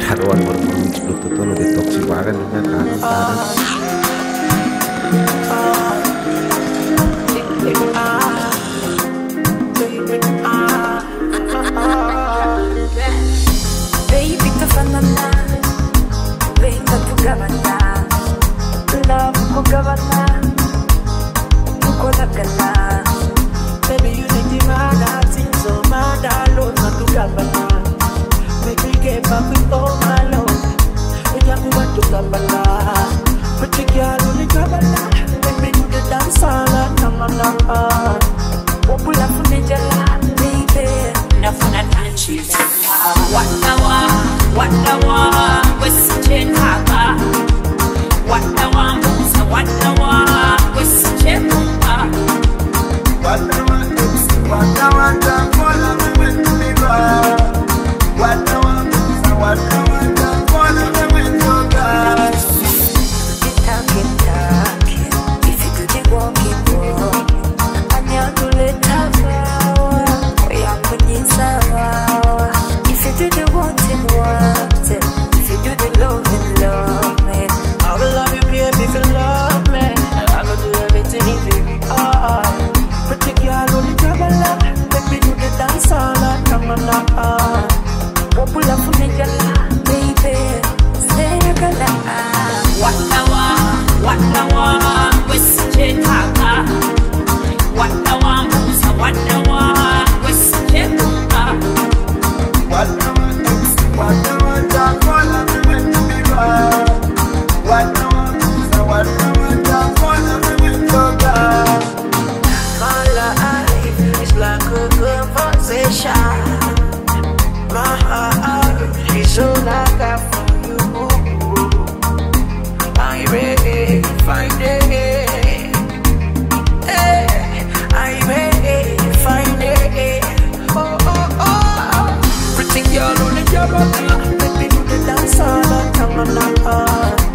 haruan performance Bluetooth tuh lebih toksik dengan Love, wadawa What wesicheni hapa wadawa the wadawa voar. you're. Make me do the dance all the time.